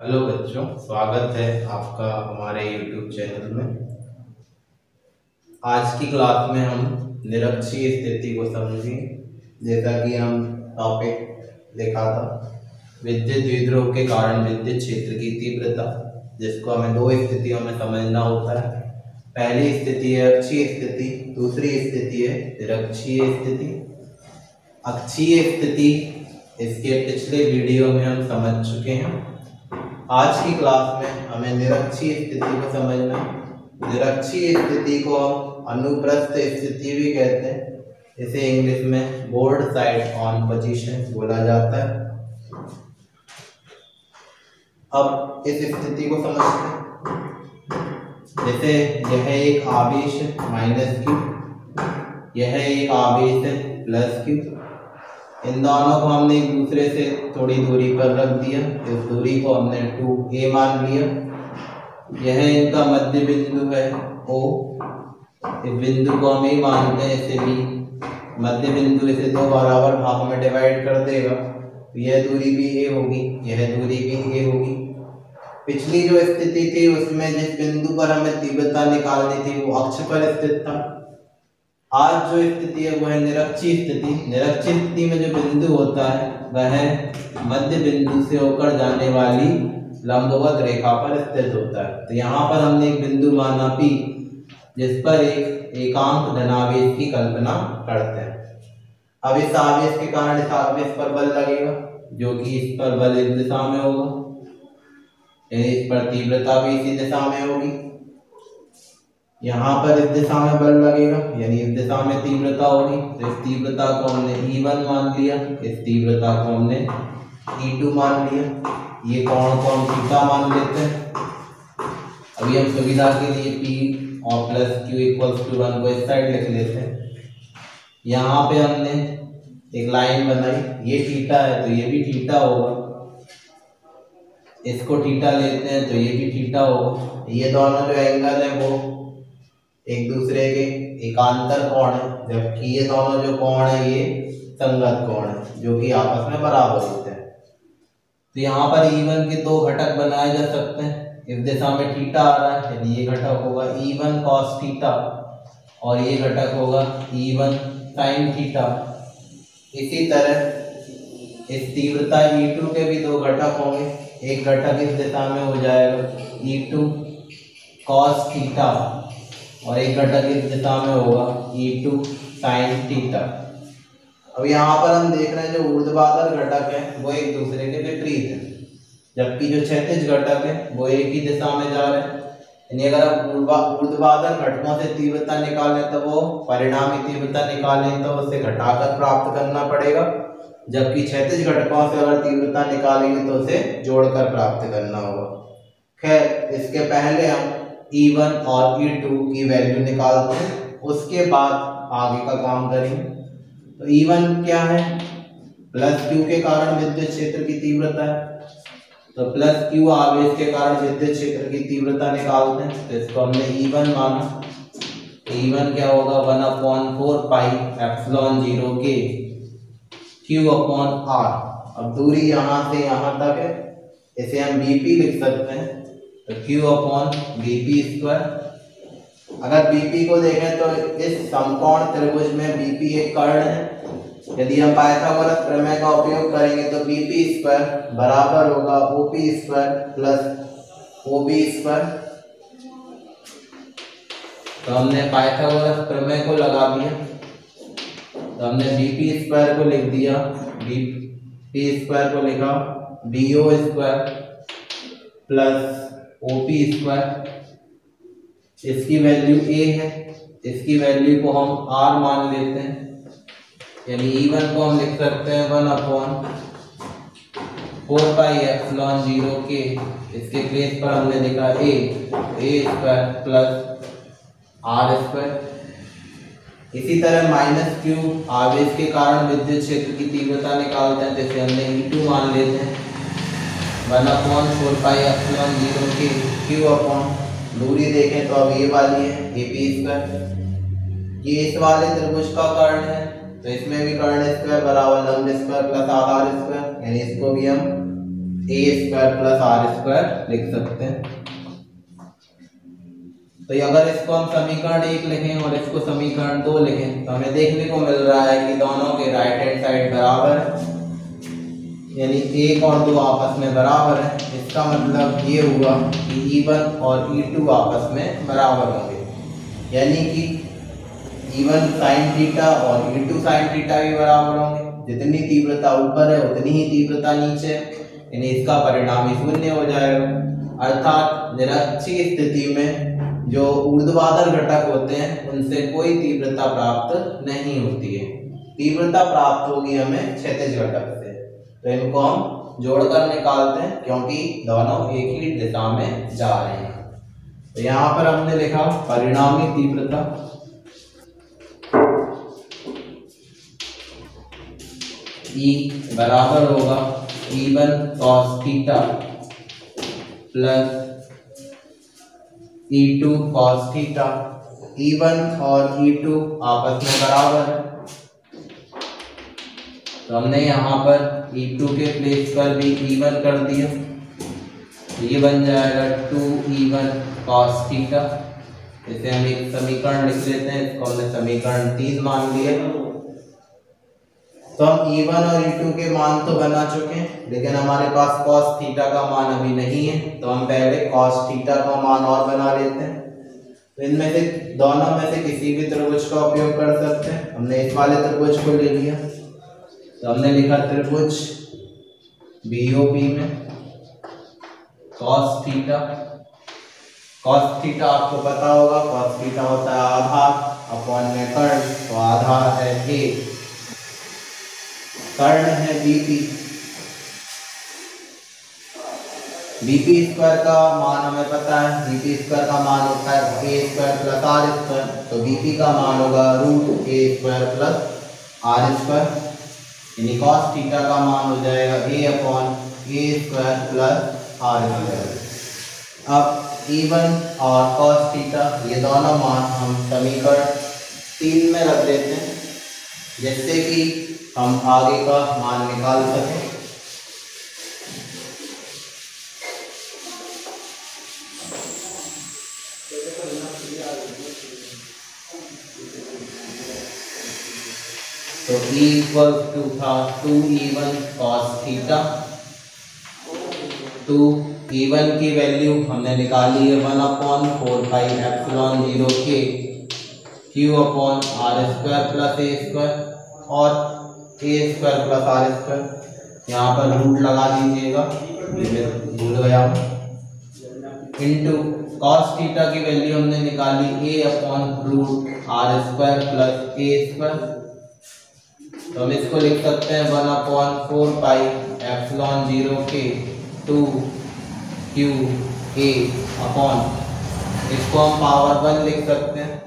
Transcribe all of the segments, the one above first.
Hello बच्चों, स्वागत है आपका हमारे यूट्यूब चैनल में। आज की क्लास में हम निरक्षीय स्थिति को समझेंगे। जैसा कि हम टॉपिक देखा था, विद्युत विद्रोह के कारण विद्युत क्षेत्र की तीव्रता, जिसको हमें दो स्थितियों में समझना होता है। पहली स्थिति है अक्षीय स्थिति, दूसरी स्थिति है निरक्षीय स्थिति। अक्षीय स्थिति, इसके पिछले वीडियो में हम समझ चुके हैं। आज की क्लास में हमें निरक्षीय स्थिति को समझना निरक्षीय स्थिति को हम अनुप्रस्थ स्थिति भी कहते हैं। इसे इंग्लिश में बोर्ड साइड ऑन पोजीशन बोला जाता है। अब इस स्थिति को समझते हैं। जैसे यह एक आवेश माइनस क्यू यह एक आवेश है प्लस क्यू इन दोनों को हमने एक दूसरे से थोड़ी दूरी पर रख दिया। इस दूरी को हमने टू ए मान लिया। यह इनका मध्य बिंदु है ओ इस बिंदु को हम ए मानते हैं, इसे भी मध्य बिंदु इसे दो बराबर भागों में डिवाइड कर देगा। तो यह दूरी भी ए होगी, यह दूरी भी ए होगी। पिछली जो स्थिति थी, उसमें जिस बिंदु पर हमें तीव्रता निकालनी थी, वो अक्ष पर स्थित था। आज जो स्थिति है वह निरक्षी स्थिति। निरक्षी स्थिति में जो बिंदु होता है, वह मध्य बिंदु से होकर जाने वाली लंबवत रेखा पर स्थित होता है। तो यहाँ पर हमने एक बिंदु माना पी जिस पर एक एकांक धनावेश की कल्पना करते हैं। अब इस आवेश के कारण इस आवेश पर बल लगेगा, जो कि इस पर बल इस दिशा में होगा। इस पर तीव्रता भी इसी दिशा में होगी। यहाँ पर इस दिशा में बल लगेगा, यानी इस दिशा में तीव्रता होगी तो इस तीव्रता को हमने E1 मान लिया, इस तीव्रता को हमने E2 मान लिया। ये कोण को हम थीटा मान लेते हैं। अभी हम सुविधा के लिए P और plus Q equals to one को इस साइड लिख लेते हैं। यहाँ पे हमने एक लाइन बनाई, ये थीटा है तो ये भी थीटा होगा। इसको थीटा लेते हैं तो ये भी थीटा होगा। ये दोनों जो एंगल है वो एक दूसरे के एकांतर कोण है। जबकि ये दोनों जो कोण है ये संगत कोण है, जो कि आपस में बराबर होते हैं। तो यहाँ पर E1 के दो घटक बनाए जा सकते हैं। इस दिशा में थीटा आ रहा है यदि ये घटक होगा E1 cos थीटा, और ये घटक होगा E1 sin थीटा। इसी तरह इस तीव्रता E2 के भी दो घटक होंगे। एक घटक इस दिशा में हो जाएगा ई टू कॉस थीटा। और एक घटक इस दिशा में होगा ई टू साइन थीटा अब यहाँ पर हम देख रहे हैं जो ऊर्ध्वाधर घटक है, वो एक दूसरे के विपरीत है। जबकि जो क्षैतिज घटक है, वो एक ही दिशा में जा रहे हैं। यानी अगर आप ऊर्ध्वाधर घटकों से तीव्रता निकालें तो वो परिणामी तीव्रता निकालें तो उसे घटाकर प्राप्त करना पड़ेगा। जबकि क्षैतिज घटकों से अगर तीव्रता निकालेंगे तो उसे जोड़कर प्राप्त करना होगा। खैर, इसके पहले हम E1 और E2 की वैल्यू निकालते हैं, उसके बाद आगे का काम करेंगे तो E1 क्या है? प्लस क्यू के कारण विद्युत क्षेत्र की तीव्रता है। तो प्लस क्यू आवेश के कारण विद्युत क्षेत्र की तीव्रता निकालते हैं। तो इसको हमने E1 माना। E1 क्या होगा? One upon four pi epsilon zero के क्यू अपॉन आर अब दूरी यहाँ से यहाँ तक है। इसे हम बीपी लिख सकते हैं। तो Q upon B P square अगर बीपी को देखें तो इस समकोण त्रिभुज में बीपी एक कर्ण है। यदि हम पाइथागोरस प्रमेय का उपयोग करेंगे तो बीपी स्क्वायर बराबर होगा OP square plus OB square तो हमने पाइथागोरस प्रमेय को लगा दिया। तो हमने बीपी स्क्वायर को लिख दिया। बी पी स्क्वायर को लिखा B O square plus O P square इसकी वैल्यू ए है, इसकी वैल्यू को हम आर मान लेते हैं। यानी ई वन को हम लिख सकते हैं one upon four pi epsilon zero के इसके प्लेस पर हमने लिखा A A square plus R square इसी तरह माइनस क्यू आवेश के कारण विद्युत क्षेत्र की तीव्रता निकालते हैं, जैसे हमने ई टू मान लेते हैं। One upon four pi epsilon zero की क्यू अपॉन दूरी देखें तो अब ये वाली है ए पी स्क्वायर ये इस वाले त्रिभुज का कर्ण है तो इसमें भी कर्ण स्क्वायर बराबर लंब स्क्वायर प्लस आधार स्क्वायर यानी इसको भी हम A square plus R square लिख सकते हैं। तो अगर इसको हम समीकरण एक लिखें और इसको समीकरण दो लिखें तो हमें देखने को मिल रहा है कि दोनों के राइट हैंड साइड बराबर यानी एक और दो आपस में बराबर है, इसका मतलब ये हुआ कि ई वन और ई टू आपस में बराबर होंगे। यानी कि ई वन साइन थीटा और ई टू साइन थीटा भी बराबर होंगे। जितनी तीव्रता ऊपर है, उतनी ही तीव्रता नीचे है। यानी इसका परिणाम ही शून्य हो जाएगा। अर्थात निरक्षी स्थिति में जो ऊर्ध्वाधर घटक होते हैं, उनसे कोई तीव्रता प्राप्त नहीं होती है। तीव्रता प्राप्त होगी हमें क्षैतिज घटक से। तो इनको हम जोड़कर निकालते हैं, क्योंकि दोनों एक ही दिशा में जा रहे हैं। तो यहाँ पर हमने लिखा परिणामी तीव्रता। ई बराबर होगा E one cos theta plus E two cos theta E one और ई टू आपस में बराबर है। तो हमने यहाँ पर ई टू के प्लेस पर भी ई वन कर दिया। तो ये बन जाएगा two E one cos theta इसे हम एक समीकरण लिख लेते हैं, इसको हमने समीकरण तीन मान लिया। तो हम ई वन और ई टू के मान तो बना चुके हैं, लेकिन हमारे पास कॉस थीटा का मान अभी नहीं है। तो हम पहले कॉस थीटा का मान और बना लेते हैं। तो इनमें से दोनों में से किसी भी त्रिभुज का उपयोग कर सकते हैं। हमने इस वाले त्रिभुज को ले लिया। तो हमने लिखा त्रिभुज बीओपी में कॉस थीटा कॉस थीटा आपको पता होगा कॉस थीटा होता है आधार अपॉन में कर्ण तो आधार है एक कर्ण है बीपी बीपी स्क्वायर का मान हमें पता है बीपी स्क्वायर का मान होता है A square plus R square तो बीपी का मान होगा root A square plus R square यानी कॉस थीटा का मान हो जाएगा A upon A square plus R square अब ई वन और कॉस थीटा ये दोनों मान हम समीकरण तीन में रख देते हैं, जिससे कि हम आगे का मान निकाल सकें। तो E इक्वल टू था two E one cos theta two E one की वैल्यू हमने निकाली है one upon four five epsilon zero के। Q upon R square plus A square और A square plus R square यहाँ पर रूट लगा दीजिएगा। भूल गया इंटू कॉस थीटा की वैल्यू हमने निकाली A upon root R square plus A square तो हम इसको लिख सकते हैं one upon four pi epsilon zero के टू क्यू ए अपॉन। इसको हम पावर वन लिख सकते हैं।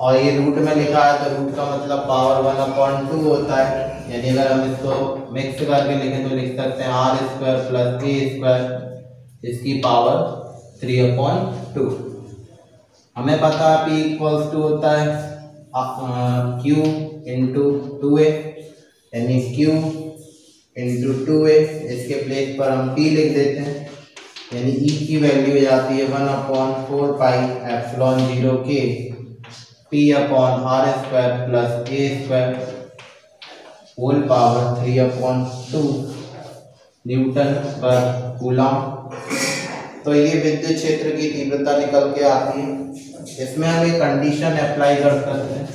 और ये रूट में लिखा है तो रूट का मतलब पावर वन अपॉइंट टू होता है। यानी अगर हम इसको मिक्स करके लिखें तो लिख सकते हैं R square plus A square इसकी पावर थ्री अपॉइंट टू हमें पता है पी इक्वल्स टू होता है। क्यू इंटू टू ए यानी क्यू इंटू टू ए इसके प्लेस पर हम पी लिख देते हैं। यानी ई e की वैल्यू जाती है one upon four pi epsilon zero के P upon R square plus A square whole power three upon two newton per coulomb तो ये विद्युत क्षेत्र की तीव्रता निकल के आती है। इसमें हम एक कंडीशन अप्लाई कर सकते हैं।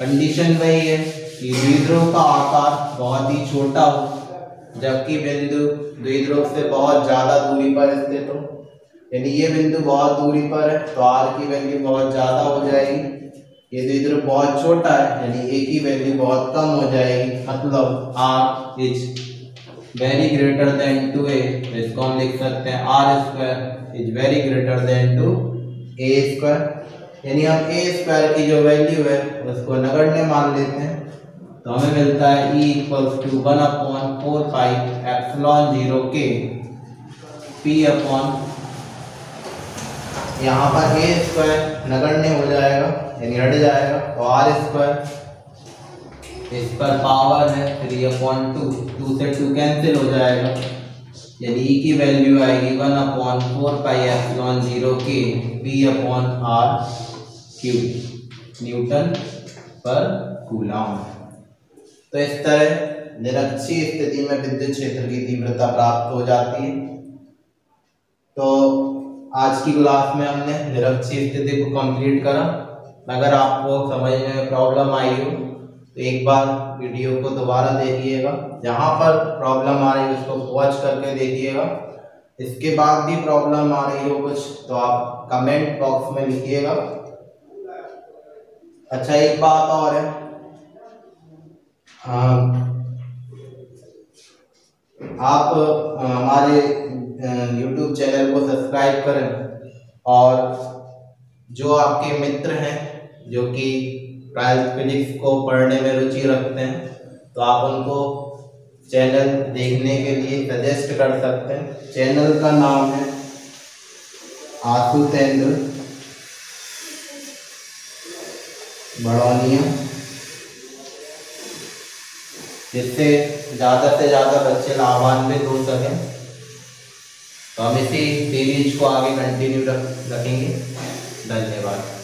कंडीशन वही है कि द्विध्रुव का आकार बहुत ही छोटा हो, जबकि बिंदु द्विध्रुव से बहुत ज़्यादा दूरी पर स्थित हो यानी ये बिंदु बहुत दूरी पर है तो आर की वैल्यू बहुत ज़्यादा हो जाएगी। ये द्विध्रुव बहुत छोटा है, यानी ए की वैल्यू बहुत कम हो जाएगी। मतलब R is very greater than two A इसको हम लिख सकते हैं R square is very greater than two A square यानी हम ए स्क्वायर की जो वैल्यू है, उसको नगण्य मान लेते हैं। तो हमें मिलता है E equals to one upon four five epsilon zero के पी अपॉन यहाँ पर ए स्क्वायर नगण्य हो जाएगा, यानी हट जाएगा तो आर स्क्वायर इस पर पावर है थ्री अपॉइंट टू टू से टू कैंसिल हो जाएगा। यानी ई की वैल्यू आएगी one upon four pi epsilon zero के B upon R cube newton per coulomb तो इस तरह निरक्षीय स्थिति में विद्युत क्षेत्र की तीव्रता प्राप्त हो जाती है। तो आज की क्लास में हमने निरक्षीय स्थिति को कंप्लीट करा। अगर आपको समझ में प्रॉब्लम आई हो तो एक बार वीडियो को दोबारा देखिएगा। जहाँ पर प्रॉब्लम आ रही है, उसको वॉच करके देखिएगा। इसके बाद भी प्रॉब्लम आ रही हो कुछ तो आप कमेंट बॉक्स में लिखिएगा। अच्छा एक बात और है। हाँ। आप हमारे यूट्यूब चैनल को सब्सक्राइब करें। और जो आपके मित्र हैं, जो कि ट्रायल फिजिक्स को पढ़ने में रुचि रखते हैं तो आप उनको चैनल देखने के लिए सजेस्ट कर सकते हैं। चैनल का नाम है आशुतेंद्र बड़ौनिया। जिससे ज़्यादा से ज़्यादा बच्चे लाभान्वित हो सकें। तो हम इसी सीरीज़ को आगे कंटिन्यू रख, रखेंगे। धन्यवाद।